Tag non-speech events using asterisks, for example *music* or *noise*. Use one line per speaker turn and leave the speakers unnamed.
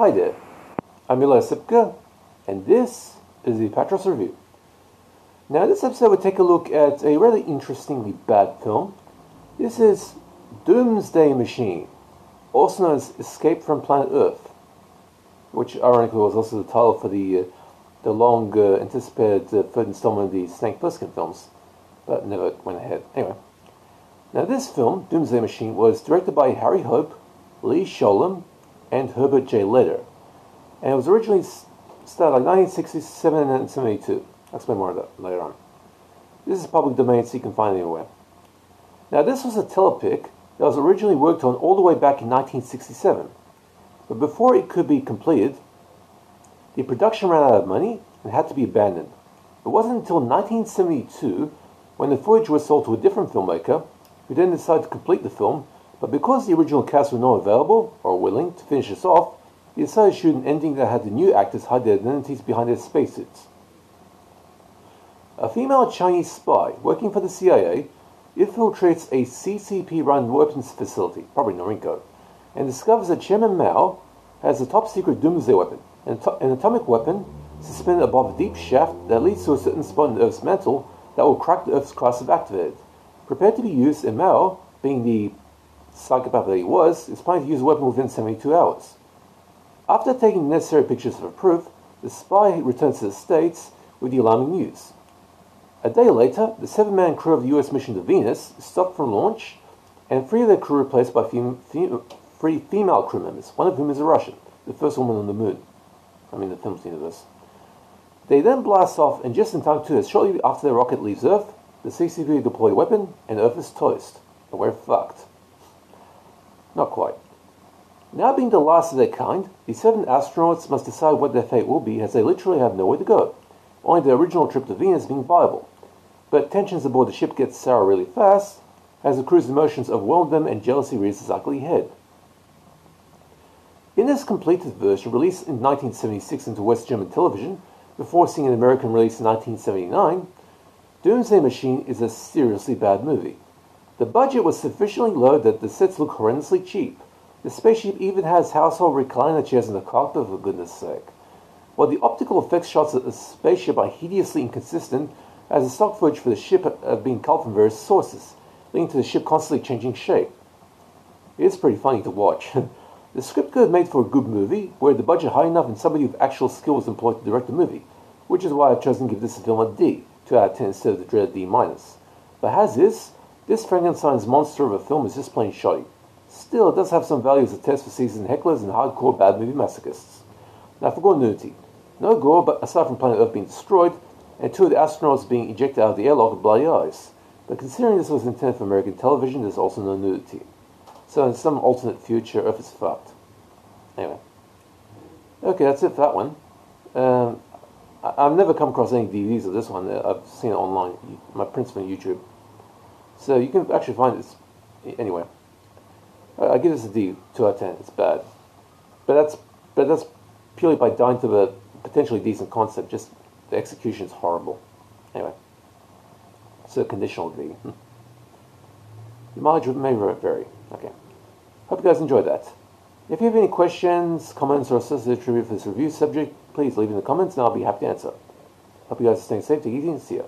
Hi there, I'm Mile Sipka, and this is the Apatros Review. Now, this episode will take a look at a really interestingly bad film. This is Doomsday Machine, also known as Escape from Planet Earth, which ironically was also the title for the uh, the long uh, anticipated uh, third installment of the Snake Plissken films, but never went ahead. Anyway, now this film, Doomsday Machine, was directed by Harry Hope, Lee Sholem, and Herbert J. Leder, and it was originally started like 1967 and 72. I'll explain more of that later on. This is public domain, so you can find it anywhere. Now, this was a telepic that was originally worked on all the way back in 1967. But before it could be completed, the production ran out of money and had to be abandoned. It wasn't until 1972 when the footage was sold to a different filmmaker who then decided to complete the film, but because the original cast were not available or willing to finish this off, he decided to shoot an ending that had the new actors hide their identities behind their spacesuits. A female Chinese spy working for the CIA infiltrates a CCP-run weapons facility, probably Norinco, and discovers that Chairman Mao has a top-secret doomsday weapon, an, an atomic weapon suspended above a deep shaft that leads to a certain spot in the Earth's mantle that will crack the Earth's crust if activated. Prepared to be used, and Mao, being the psychopath that he was, is planning to use the weapon within 72 hours. After taking necessary pictures for proof, the spy returns to the States with the alarming news. A day later, the seven man crew of the US mission to Venus stopped from launch, and three of their crew replaced by fem- fem- three female crew members, one of whom is a Russian, the first woman on the moon. I mean, the film's universe. They then blast off, and just in time too, as shortly after the rocket leaves Earth, the CCP deploy a weapon, and Earth is toast. And we're fucked. Not quite. Now being the last of their kind, the seven astronauts must decide what their fate will be as they literally have nowhere to go, only the original trip to Venus being viable. But tensions aboard the ship get sour really fast, as the crew's emotions overwhelm them and jealousy rears its ugly head. In this completed version, released in 1976 into West German television, before seeing an American release in 1979, Doomsday Machine is a seriously bad movie. The budget was sufficiently low that the sets look horrendously cheap. The spaceship even has household recliner chairs in the cockpit, for goodness sake. While the optical effects shots of the spaceship are hideously inconsistent, as the stock footage for the ship have been culled from various sources, leading to the ship constantly changing shape. It is pretty funny to watch. *laughs* the script could have made for a good movie, where the budget high enough and somebody with actual skill was employed to direct the movie, which is why I've chosen to give this film a D, 2 out of 10 instead of the dreaded D minus. But as is, this Frankenstein's monster of a film is just plain shoddy. Still, it does have some value as a test for seasoned hecklers and hardcore bad movie masochists. Now, for gore nudity. No gore, but aside from planet Earth being destroyed, and two of the astronauts being ejected out of the airlock with bloody eyes. But considering this was intended for American television, there's also no nudity. So in some alternate future, Earth is fucked. Anyway. Okay, that's it for that one. Um, I, have never come across any DVDs of this one. I've seen it online. My prints from YouTube. So you can actually find this. Anyway. I, give this a D, 2 out of 10. It's bad. But that's, but that's purely by dying to the potentially decent concept, just the execution is horrible. Anyway, so conditional D. *laughs* The mileage may vary. Okay. Hope you guys enjoyed that. If you have any questions, comments, or associated tribute for this review subject, please leave in the comments and I'll be happy to answer. Hope you guys are staying safe, take easy, and see ya.